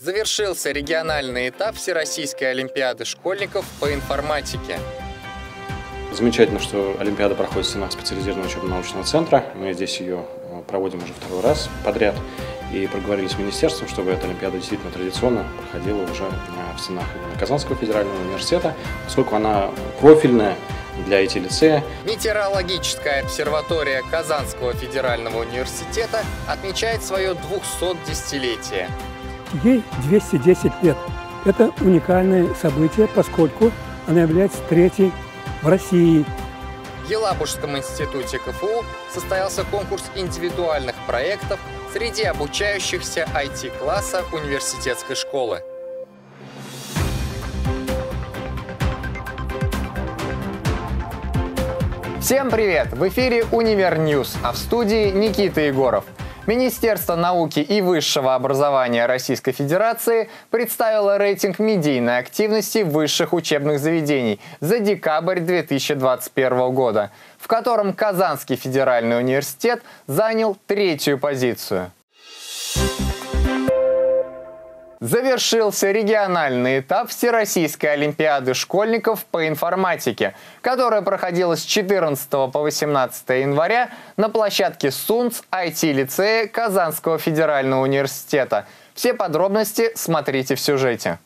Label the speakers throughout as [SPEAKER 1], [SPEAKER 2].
[SPEAKER 1] Завершился региональный этап Всероссийской Олимпиады школьников по информатике.
[SPEAKER 2] Замечательно, что Олимпиада проходит в стенах специализированного учебно-научного центра. Мы здесь ее э, проводим уже второй раз подряд и проговорили с министерством, чтобы эта Олимпиада действительно традиционно проходила уже э, в стенах Казанского федерального университета, поскольку она профильная для IT-лицея.
[SPEAKER 1] Метеорологическая обсерватория Казанского федерального университета отмечает свое 210-летие.
[SPEAKER 3] Ей 210 лет. Это уникальное событие, поскольку она является третьей в России.
[SPEAKER 1] В Елабужском институте КФУ состоялся конкурс индивидуальных проектов среди обучающихся IT-класса университетской школы. Всем привет! В эфире «Универ News», а в студии Никита Егоров – Министерство науки и высшего образования Российской Федерации представило рейтинг медийной активности высших учебных заведений за декабрь 2021 года, в котором Казанский федеральный университет занял третью позицию. Завершился региональный этап Всероссийской Олимпиады школьников по информатике, которая проходила с 14 по 18 января на площадке СУНЦ IT-лицея Казанского федерального университета. Все подробности смотрите в сюжете.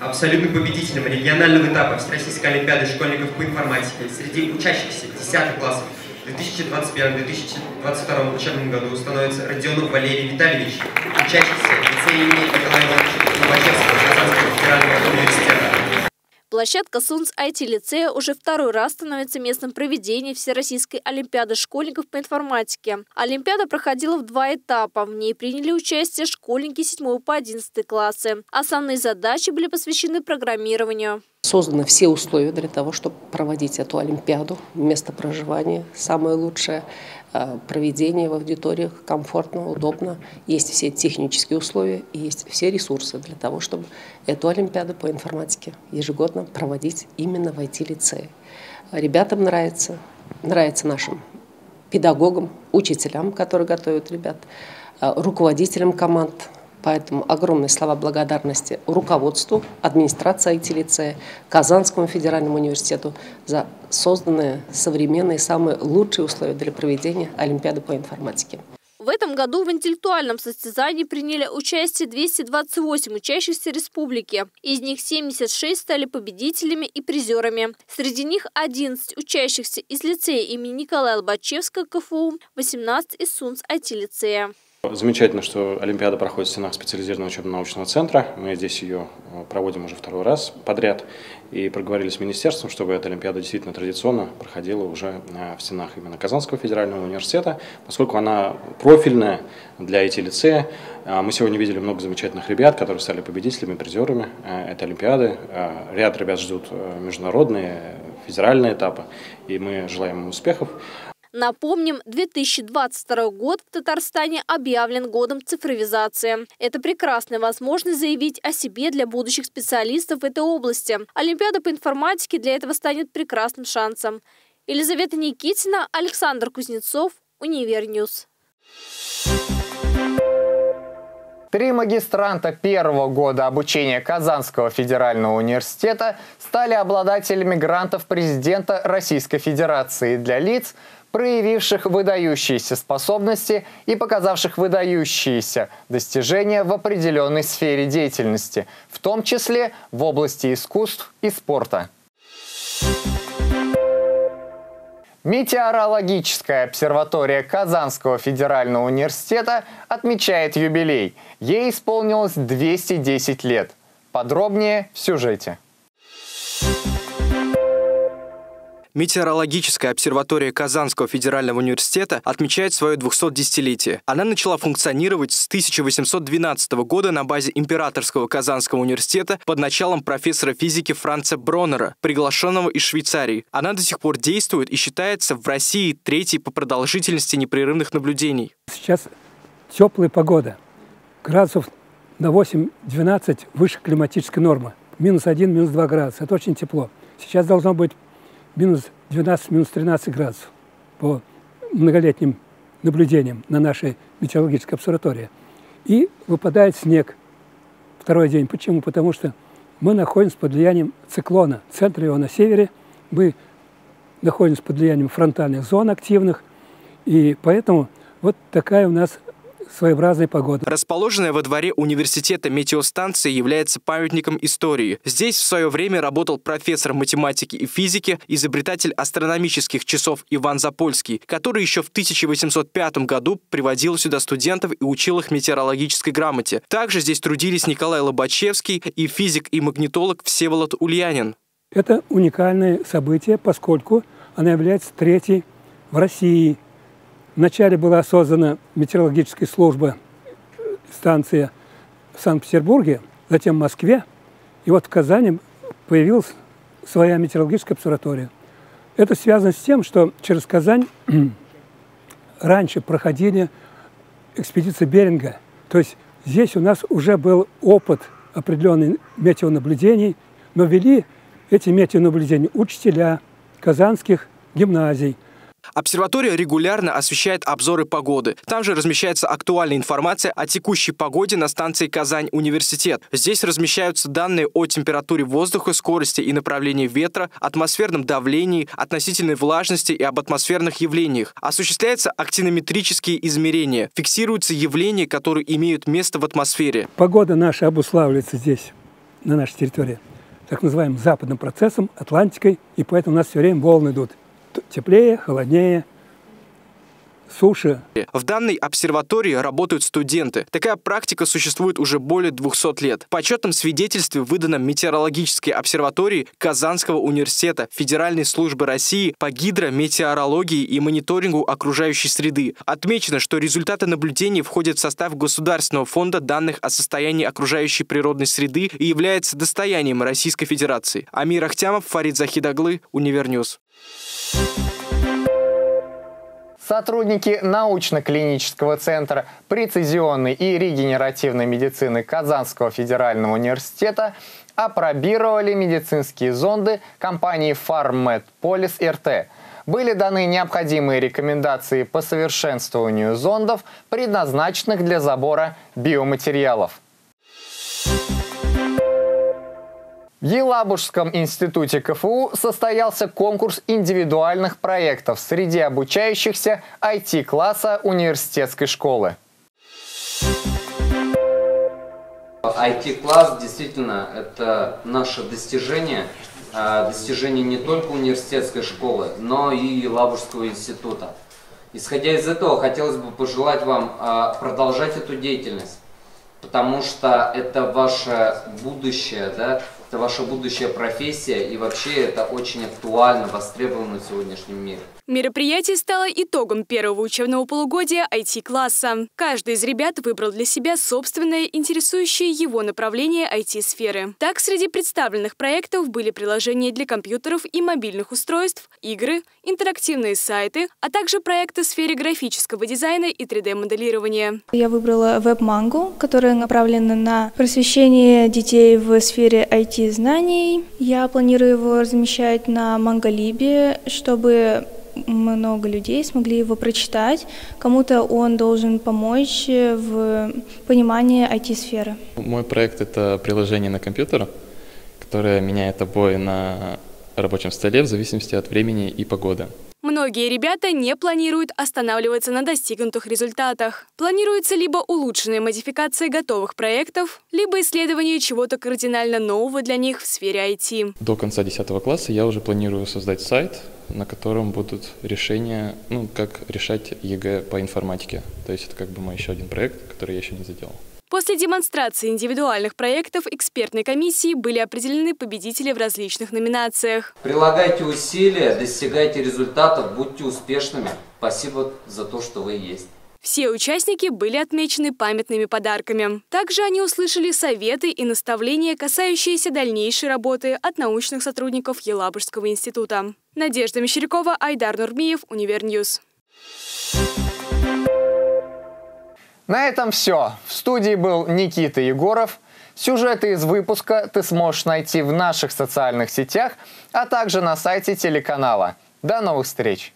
[SPEAKER 4] Абсолютным победителем регионального этапа Всероссийской Олимпиады школьников по информатике среди учащихся 10 классов в 2021-2022 учебном году становится Родионов Валерий Витальевич, учащийся лицея имени Николая Ивановича.
[SPEAKER 5] Площадка Сунс IT-лицея уже второй раз становится местом проведения Всероссийской Олимпиады школьников по информатике. Олимпиада проходила в два этапа. В ней приняли участие школьники 7 по 11 классы. Основные задачи были посвящены программированию.
[SPEAKER 6] Созданы все условия для того, чтобы проводить эту Олимпиаду. Место проживания самое лучшее, проведение в аудиториях комфортно, удобно. Есть все технические условия есть все ресурсы для того, чтобы эту Олимпиаду по информатике ежегодно проводить именно в IT-лицее. Ребятам нравится, нравится нашим педагогам, учителям, которые готовят ребят, э, руководителям команд, Поэтому огромные слова благодарности руководству, администрации IT-лицея, Казанскому федеральному университету за созданные современные, самые лучшие условия для проведения Олимпиады по информатике.
[SPEAKER 5] В этом году в интеллектуальном состязании приняли участие 228 учащихся республики. Из них 76 стали победителями и призерами. Среди них 11 учащихся из лицея имени Николая Лобачевского КФУ, 18 из СУНС IT-лицея.
[SPEAKER 2] Замечательно, что Олимпиада проходит в стенах специализированного учебно-научного центра. Мы здесь ее э, проводим уже второй раз подряд и проговорили с министерством, чтобы эта Олимпиада действительно традиционно проходила уже э, в стенах именно Казанского федерального университета, поскольку она профильная для IT-лицея. А мы сегодня видели много замечательных ребят, которые стали победителями, призерами э, этой Олимпиады. Ряд ребят ждут международные, федеральные этапы, и мы желаем им успехов.
[SPEAKER 5] Напомним, 2022 год в Татарстане объявлен годом цифровизации. Это прекрасная возможность заявить о себе для будущих специалистов в этой области. Олимпиада по информатике для этого станет прекрасным шансом. Елизавета Никитина, Александр Кузнецов, Универ News.
[SPEAKER 1] Три магистранта первого года обучения Казанского федерального университета стали обладателями грантов президента Российской Федерации для лиц, проявивших выдающиеся способности и показавших выдающиеся достижения в определенной сфере деятельности, в том числе в области искусств и спорта. Метеорологическая обсерватория Казанского федерального университета отмечает юбилей. Ей исполнилось 210 лет. Подробнее в сюжете.
[SPEAKER 7] Метеорологическая обсерватория Казанского федерального университета отмечает свое 210-летие. Она начала функционировать с 1812 года на базе Императорского Казанского университета под началом профессора физики Франца Броннера, приглашенного из Швейцарии. Она до сих пор действует и считается в России третьей по продолжительности непрерывных наблюдений.
[SPEAKER 3] Сейчас теплая погода. Градусов на 8-12 выше климатической нормы. Минус 1, минус 2 градуса. Это очень тепло. Сейчас должно быть минус 12, минус 13 градусов по многолетним наблюдениям на нашей метеорологической обсерватории. И выпадает снег второй день. Почему? Потому что мы находимся под влиянием циклона. Центр его на севере. Мы находимся под влиянием фронтальных зон активных. И поэтому вот такая у нас своеобразной погоды.
[SPEAKER 7] Расположенная во дворе университета метеостанция является памятником истории. Здесь в свое время работал профессор математики и физики, изобретатель астрономических часов Иван Запольский, который еще в 1805 году приводил сюда студентов и учил их метеорологической грамоте. Также здесь трудились Николай Лобачевский и физик и магнитолог Всеволод Ульянин.
[SPEAKER 3] Это уникальное событие, поскольку она является третьей в России Вначале была создана метеорологическая служба, станция в Санкт-Петербурге, затем в Москве, и вот в Казани появилась своя метеорологическая обсерватория. Это связано с тем, что через Казань раньше проходили экспедиции Беринга. То есть здесь у нас уже был опыт определенных метеонаблюдений, но вели эти метеонаблюдения учителя казанских гимназий –
[SPEAKER 7] Обсерватория регулярно освещает обзоры погоды. Там же размещается актуальная информация о текущей погоде на станции Казань-Университет. Здесь размещаются данные о температуре воздуха, скорости и направлении ветра, атмосферном давлении, относительной влажности и об атмосферных явлениях. Осуществляются актинометрические измерения. Фиксируются явления, которые имеют место в атмосфере.
[SPEAKER 3] Погода наша обуславливается здесь, на нашей территории, так называемым западным процессом, Атлантикой, и поэтому у нас все время волны идут – теплее, холоднее, суше.
[SPEAKER 7] В данной обсерватории работают студенты. Такая практика существует уже более 200 лет. В почетном свидетельстве, выданном Метеорологической обсерватории Казанского университета Федеральной службы России по гидрометеорологии и мониторингу окружающей среды, отмечено, что результаты наблюдений входят в состав Государственного фонда данных о состоянии окружающей природной среды и является достоянием Российской Федерации. Амир Ахтямов, Фарид Захидаглы, Универ News.
[SPEAKER 1] Сотрудники научно-клинического центра прецизионной и регенеративной медицины Казанского федерального университета опробировали медицинские зонды компании Farmed Polis RT. Были даны необходимые рекомендации по совершенствованию зондов, предназначенных для забора биоматериалов. В Елабужском институте КФУ состоялся конкурс индивидуальных проектов среди обучающихся IT-класса университетской школы.
[SPEAKER 8] IT-класс действительно это наше достижение, а, достижение не только университетской школы, но и Елабужского института. Исходя из этого, хотелось бы пожелать вам а, продолжать эту деятельность, потому что это ваше будущее, да, это ваша будущая профессия, и вообще это очень актуально, востребовано в сегодняшнем мире.
[SPEAKER 9] Мероприятие стало итогом первого учебного полугодия IT-класса. Каждый из ребят выбрал для себя собственное, интересующее его направление IT-сферы. Так, среди представленных проектов были приложения для компьютеров и мобильных устройств, игры, интерактивные сайты, а также проекты в сфере графического дизайна и 3D-моделирования.
[SPEAKER 10] Я выбрала веб-мангу, которая направлена на просвещение детей в сфере IT-знаний. Я планирую его размещать на Манголибе, чтобы много людей смогли его прочитать. Кому-то он должен помочь в понимании IT-сферы.
[SPEAKER 11] Мой проект — это приложение на компьютер, которое меняет обои на рабочем столе в зависимости от времени и погоды.
[SPEAKER 9] Многие ребята не планируют останавливаться на достигнутых результатах. Планируется либо улучшенная модификация готовых проектов, либо исследование чего-то кардинально нового для них в сфере IT.
[SPEAKER 11] До конца 10 класса я уже планирую создать сайт, на котором будут решения, ну, как решать ЕГЭ по информатике. То есть это как бы мой еще один проект, который я еще не заделал.
[SPEAKER 9] После демонстрации индивидуальных проектов экспертной комиссии были определены победители в различных номинациях.
[SPEAKER 8] Прилагайте усилия, достигайте результатов, будьте успешными. Спасибо за то, что вы есть.
[SPEAKER 9] Все участники были отмечены памятными подарками. Также они услышали советы и наставления, касающиеся дальнейшей работы от научных сотрудников Елабужского института. Надежда Мещерякова, Айдар Нурмиев, Универ News.
[SPEAKER 1] На этом все. Студии был Никита Егоров. Сюжеты из выпуска ты сможешь найти в наших социальных сетях, а также на сайте телеканала. До новых встреч!